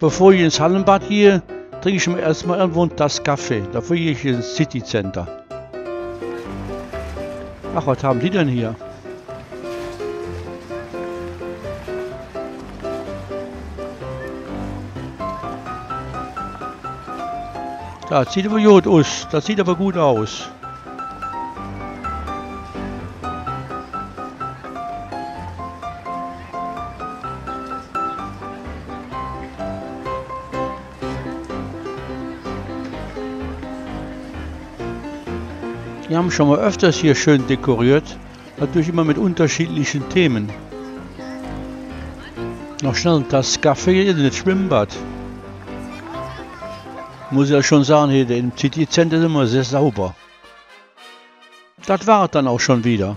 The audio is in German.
Bevor ich ins Hallenbad gehe, trinke ich mir erstmal irgendwo das Kaffee. Dafür gehe ich ins City Center. Ach, was haben die denn hier? Das sieht aber gut aus. Das sieht aber gut aus. Die haben schon mal öfters hier schön dekoriert. Natürlich immer mit unterschiedlichen Themen. Noch schnell das Café in das Schwimmbad. Muss ja schon sagen, hier im City Center ist immer sehr sauber. Das war es dann auch schon wieder.